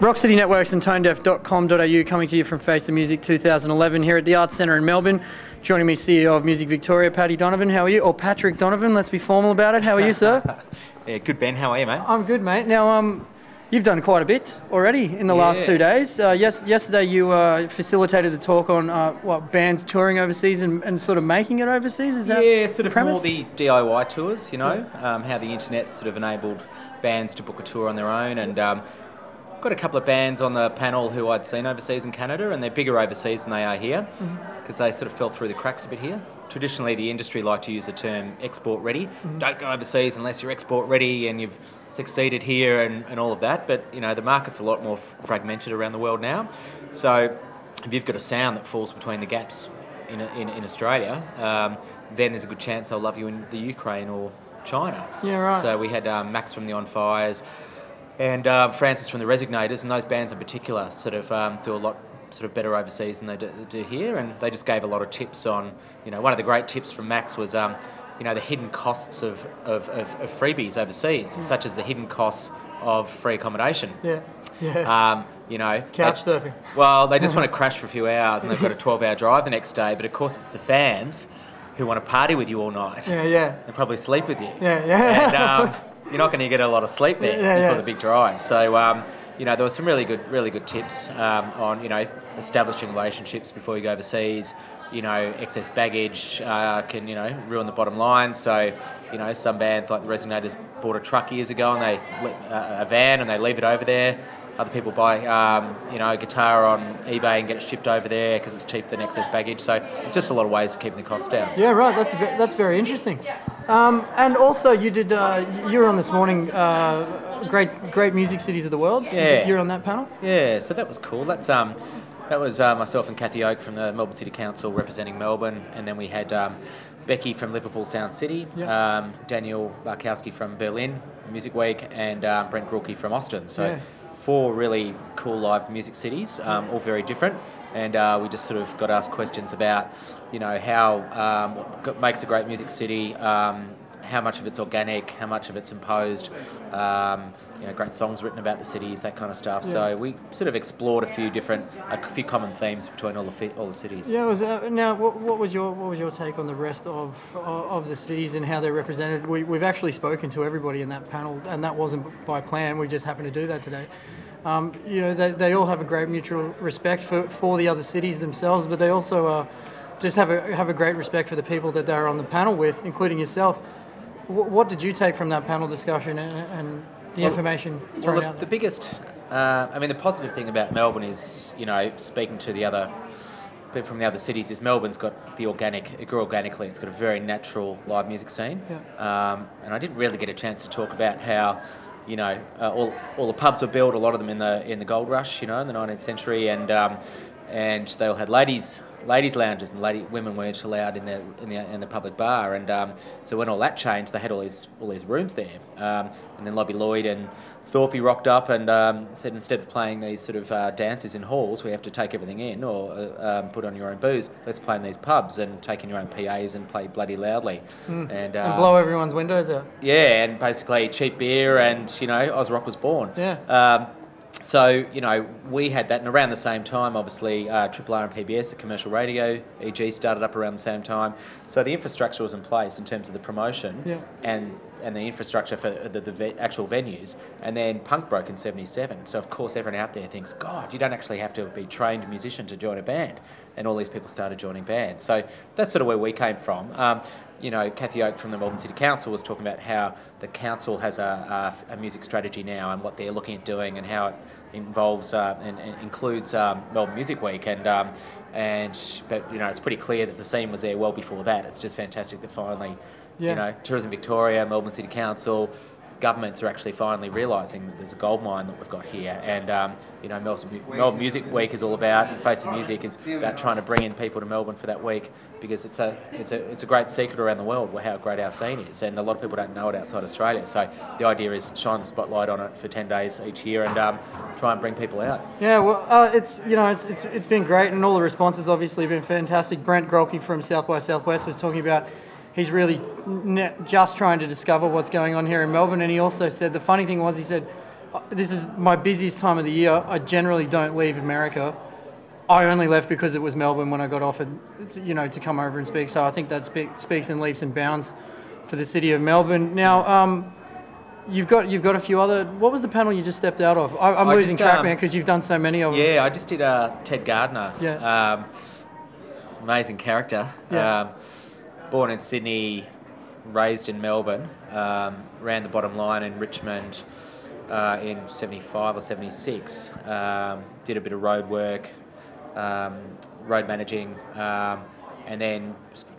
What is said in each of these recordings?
Rock City Networks and tonedeaf.com.au coming to you from Face the Music 2011 here at the Arts Centre in Melbourne. Joining me, CEO of Music Victoria, Paddy Donovan. How are you? Or Patrick Donovan, let's be formal about it. How are you, sir? yeah, good, Ben. How are you, mate? I'm good, mate. Now, um, you've done quite a bit already in the last two days. Uh, yes, yesterday you uh, facilitated the talk on uh, what bands touring overseas and, and sort of making it overseas. Is that yeah, sort of premise? more the DIY tours, you know, um, how the internet sort of enabled bands to book a tour on their own. And um, got a couple of bands on the panel who I'd seen overseas in Canada, and they're bigger overseas than they are here Mm-hmm. because they sort of fell through the cracks a bit here. Traditionally, the industry like to use the term export ready. Mm-hmm. Don't go overseas unless you're export ready and you've succeeded here and, and all of that. But, you know, the market's a lot more f- fragmented around the world now. So if you've got a sound that falls between the gaps in, in, in Australia, um, then there's a good chance they'll love you in the Ukraine or China. Yeah, right. So we had um, Max from the On Fires and um, Francis from the Resignators, and those bands in particular sort of um, do a lot sort of better overseas than they do, do here, and they just gave a lot of tips on, you know, one of the great tips from Max was, um, you know, the hidden costs of, of, of, of freebies overseas, such as the hidden costs of free accommodation. Yeah, yeah. Um, you know, Couch they- surfing. Well, they just want to crash for a few hours, and they've got a 12-hour drive the next day. But of course, it's the fans who want to party with you all night Yeah, yeah. and probably sleep with you. Yeah, yeah. And um, you're not going to get a lot of sleep there Yeah, before yeah. the big drive. So, um, you know, there were some really good, really good tips um, on, you know, establishing relationships before you go overseas. You know, excess baggage uh, can, you know, ruin the bottom line. So, you know, some bands like the Resignators bought a truck years ago and they uh, a van and they leave it over there. Other people buy, um, you know, a guitar on eBay and get it shipped over there because it's cheaper than excess baggage. So, it's just a lot of ways of keeping the cost down. Yeah, right. That's ve- that's very interesting. Um, and also, you did uh, you were on this morning. Uh, great great music cities of the world. You- Yeah. You're on that panel. Yeah, so that was cool. That's um, that was uh, myself and Cathy Oke from the Melbourne City Council representing Melbourne, and then we had um, Becky from Liverpool Sound City, Yeah. um, Daniel Barkowski from Berlin Music Week, and um, Brent Grulke from Austin. So Yeah. Four really cool live music cities, um, all very different. And uh, we just sort of got asked questions about, you know, how um, what makes a great music city, um, how much of it's organic, how much of it's imposed, um, you know, great songs written about the cities, that kind of stuff. So we sort of explored a few different, a few common themes between all the all the cities. Yeah. Was, uh, now, what, what was your what was your take on the rest of of, of the cities and how they're represented? We, we've actually spoken to everybody in that panel, and that wasn't by plan. We just happened to do that today. Um, you know, they, they all have a great mutual respect for, for the other cities themselves, but they also uh, just have a have a great respect for the people that they're on the panel with, including yourself. What, what did you take from that panel discussion and, and the Well, information Well, thrown the, out the biggest, uh, I mean, the positive thing about Melbourne is, you know, speaking to the other people from the other cities, is Melbourne's got the organic, it grew organically. It's got a very natural live music scene. Um, and I didn't really get a chance to talk about how, you know, uh, all, all the pubs were built, a lot of them in the in the gold rush, you know, in the 19th century, and um, and they all had ladies ladies lounges and lady women weren't allowed in the in the in the public bar and um, so when all that changed they had all these all these rooms there um, and then Lobby Loyde and Thorpe rocked up and um, said instead of playing these sort of uh, dances in halls we have to take everything in or uh, um, put on your own booze let's play in these pubs and take in your own PAs and play bloody loudly and, uh, and blow everyone's windows out. yeah, and basically cheap beer, and you know, Oz Rock was born. Yeah. So you know, we had that, and around the same time, obviously, uh, Triple R and PBS, the commercial radio, EG started up around the same time. So the infrastructure was in place in terms of the promotion, Yeah. and and the infrastructure for the, the ve- actual venues. And then punk broke in '77. So of course, everyone out there thinks, God, you don't actually have to be a trained musician to join a band. And all these people started joining bands. So that's sort of where we came from. Um, you know, Cathy Oke from the Melbourne City Council was talking about how the council has a, a, a music strategy now and what they're looking at doing and how it involves uh, and, and includes um, Melbourne Music Week and um, and but you know it's pretty clear that the scene was there well before that. It's just fantastic that finally, Yeah. you know, Tourism Victoria, Melbourne City Council, governments are actually finally realising that there's a gold mine that we've got here. And, um, you know, Melbourne, Melbourne Music Week is all about, and Face the Music is about trying to bring in people to Melbourne for that week because it's a, it's a, it's a great secret around the world how great our scene is. And a lot of people don't know it outside Australia. So the idea is shine the spotlight on it for 10 days each year and um, try and bring people out. Yeah, well, uh, it's you know it's, it's it's been great, and all the responses obviously have been fantastic. Brent Grulke from South by Southwest was talking about he's really just trying to discover what's going on here in Melbourne, and he also said the funny thing was he said uh, this is my busiest time of the year. I generally don't leave America. I only left because it was Melbourne when I got offered, you know, to come over and speak. So I think that speak, speaks in leaps and bounds for the city of Melbourne. Now, um, you've got you've got a few other. What was the panel you just stepped out of? I, I'm I losing just, track, um, man, because you've done so many of them. Yeah, I just did uh, Ted Gardner. Yeah. Um, amazing character. Yeah. Um, born in Sydney, raised in Melbourne, um, ran the bottom line in Richmond uh, in 75 or 76. Um, did a bit of road work, um, road managing, um, and then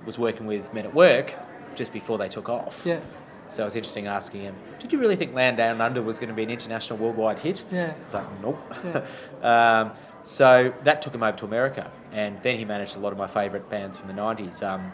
was working with Men at Work just before they took off. Yeah. So it was interesting asking him, did you really think Land Down Under was going to be an international worldwide hit? Yeah. It's like, nope. um, so that took him over to America. And then he managed a lot of my favourite bands from the 90s. Um,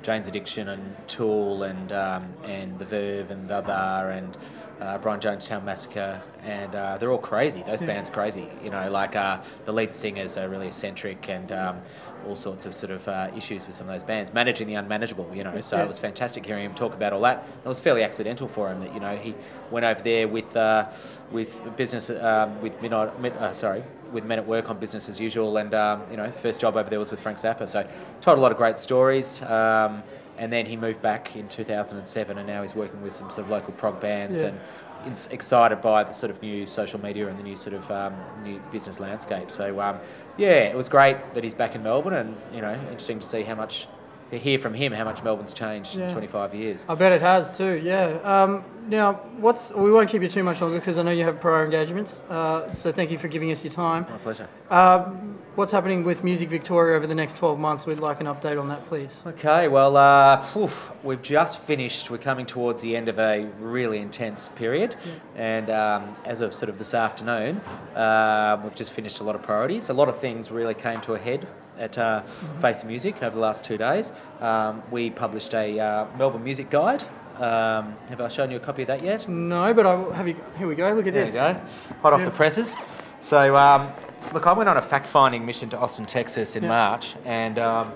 Jane's Addiction and Tool and um, and The Verve and The Other and uh, Brian Jonestown Massacre and uh, they're all crazy. Those Yeah. bands are crazy. You know, like uh, the lead singers are really eccentric and um, all sorts of sort of uh, issues with some of those bands. Managing the unmanageable, you know. So Yeah. it was fantastic hearing him talk about all that. And it was fairly accidental for him that you know he went over there with uh, with business um, with midnight. Mid, uh, sorry. With men at work on business as usual, and um, you know, first job over there was with Frank Zappa. So, told a lot of great stories. Um, and then he moved back in 2007, and now he's working with some sort of local prog bands Yeah. and ins- excited by the sort of new social media and the new sort of um, new business landscape. So um, yeah, it was great that he's back in Melbourne, and you know, interesting to see how much to hear from him how much Melbourne's changed Yeah. in 25 years. I bet it has too. Yeah. Um, now, what's we won't keep you too much longer because I know you have prior engagements. Uh, so thank you for giving us your time. My pleasure. Um, what's happening with Music Victoria over the next 12 months? We'd like an update on that, please. Okay, well, uh, oof, we've just finished. We're coming towards the end of a really intense period, and um, as of sort of this afternoon, um, we've just finished a lot of priorities. A lot of things really came to a head at uh, Face the Music over the last two days. Um, we published a uh, Melbourne Music Guide. Um, have I shown you a copy of that yet? No, but I will have you. Here we go. Look at There this. you go, hot off the presses. So, um, look, I went on a fact-finding mission to Austin, Texas in Yeah. March, and um,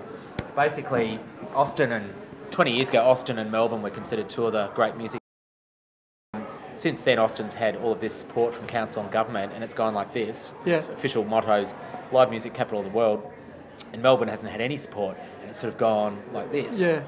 basically, Austin and 20 years ago, Austin and Melbourne were considered two of the great music. Since then, Austin's had all of this support from council and government, and it's gone like this. Yeah. Its official mottos: live music capital of the world. And Melbourne hasn't had any support, and it's sort of gone like this. Yeah.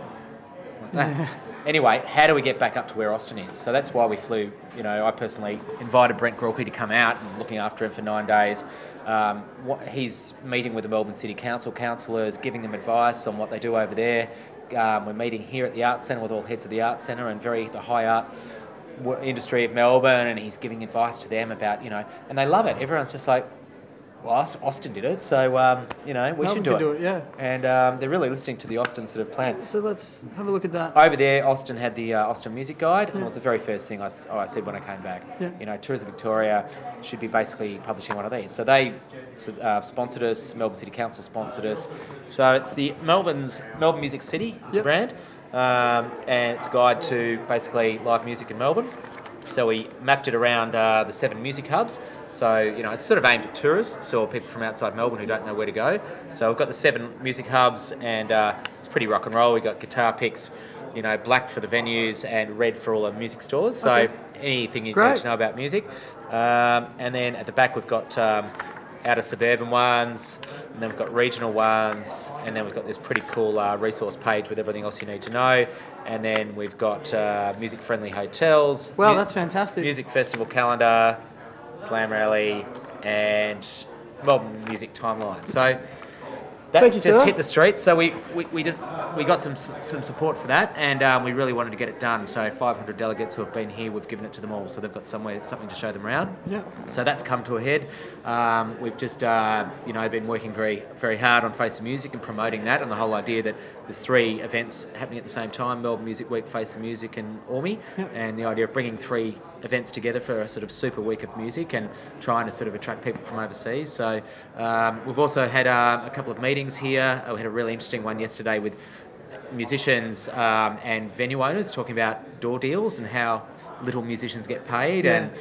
Ah. Anyway, how do we get back up to where Austin is? So that's why we flew. You know, I personally invited Brent Grulke to come out and looking after him for nine days. Um, what, he's meeting with the Melbourne City Council councillors, giving them advice on what they do over there. Um, we're meeting here at the Art Centre with all heads of the Art Centre and very the high art industry of Melbourne, and he's giving advice to them about you know, and they love it. Everyone's just like, well, Austin did it, so um, you know, we Melbourne should do it. do it, yeah. And um, they're really listening to the Austin sort of plan. So let's have a look at that. Over there, Austin had the uh, Austin Music Guide, and it was the very first thing I, I said when I came back. Yeah. You know, Tourism Victoria should be basically publishing one of these. So they uh, sponsored us, Melbourne City Council sponsored us. So it's the Melbourne's Melbourne Music City is the brand, um, and it's a guide to basically live music in Melbourne. So we mapped it around uh, the seven music hubs. So you know, it's sort of aimed at tourists or people from outside Melbourne who don't know where to go. So we've got the seven music hubs, and uh, it's pretty rock and roll. We've got guitar picks, you know, black for the venues and red for all the music stores. So Okay. anything you Great. need to know about music. Um, and then at the back we've got um, outer suburban ones, and then we've got regional ones, and then we've got this pretty cool uh, resource page with everything else you need to know. And then we've got uh, music-friendly hotels. Wow, mu- that's fantastic. Music festival calendar, slam rally, and Melbourne music timeline. So that's you, just sir. hit the streets. So we we, we, just, we got some some support for that, and um, we really wanted to get it done. So 500 delegates who have been here, we've given it to them all, so they've got somewhere something to show them around. Yeah. So that's come to a head. Um, we've just uh, you know been working very very hard on Face the Music and promoting that, and the whole idea that there's three events happening at the same time: Melbourne Music Week, Face the Music, and Ormy, Yep. and the idea of bringing three events together for a sort of super week of music and trying to sort of attract people from overseas. So um, we've also had uh, a couple of meetings here. Uh, We had a really interesting one yesterday with musicians um, and venue owners talking about door deals and how little musicians get paid and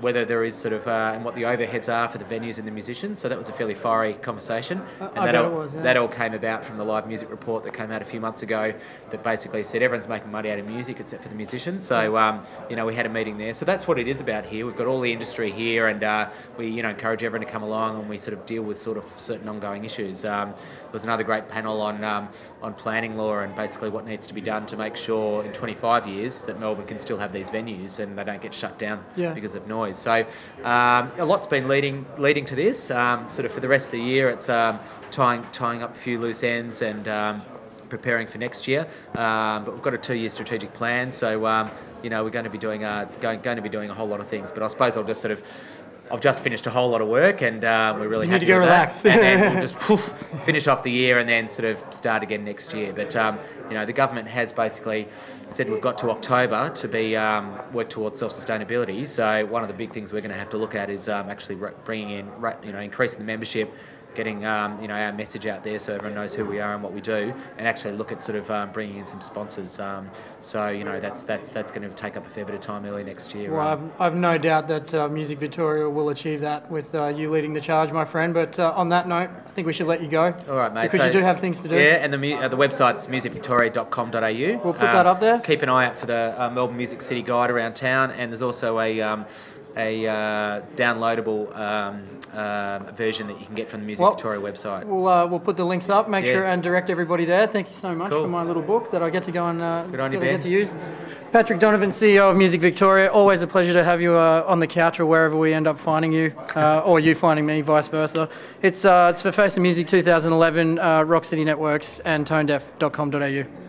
whether there is sort of uh, and what the overheads are for the venues and the musicians. So that was a fairly fiery conversation, and that all, it was, yeah. that all came about from the live music report that came out a few months ago that basically said everyone's making money out of music except for the musicians. So um, you know we had a meeting there. So that's what it is about here. We've got all the industry here, and uh, we you know encourage everyone to come along, and we sort of deal with sort of certain ongoing issues. Um, there was another great panel on um, on planning law and basically what needs to be done to make sure in 25 years that Melbourne can still have these venues and they don't get shut down Yeah. because of noise. So um, a lot's been leading leading to this. Um, sort of for the rest of the year, it's um, tying tying up a few loose ends and. Um, preparing for next year, um, but we've got a two-year strategic plan. So um, you know we're going to be doing uh, going, going to be doing a whole lot of things. But I suppose I'll just sort of I've just finished a whole lot of work, and um, we're really You need happy to go relax. that. And then we'll just poof, finish off the year, and then sort of start again next year. But um, you know the government has basically said we've got to October to be um, work towards self-sustainability. So one of the big things we're going to have to look at is um, actually bringing in, you know, increasing the membership getting um, you know our message out there so everyone knows who we are and what we do, and actually look at sort of um, bringing in some sponsors. Um, so you know that's that's that's going to take up a fair bit of time early next year. Well, Um, I've, I've no doubt that uh, Music Victoria will achieve that with uh, you leading the charge, my friend. But uh, on that note, I think we should let you go. all right, mate. Because so, you do have things to do. Yeah, and the mu- uh, the website's musicvictoria.com.au. We'll put that up there. Keep an eye out for the uh, Melbourne Music City Guide around town, and there's also a um, a uh, downloadable um, uh, version that you can get from the Music Well, Victoria website. We'll, uh, we'll put the links up, make Yeah. sure and direct everybody there. Thank you so much Cool. for my little book that I get to go and uh, you, get to use. Patrick Donovan, CEO of Music Victoria. Always a pleasure to have you uh, on the couch or wherever we end up finding you, uh, or you finding me, vice versa. It's uh, it's for Face the Music 2011, uh, Rock City Networks, and ToneDeaf.com.au.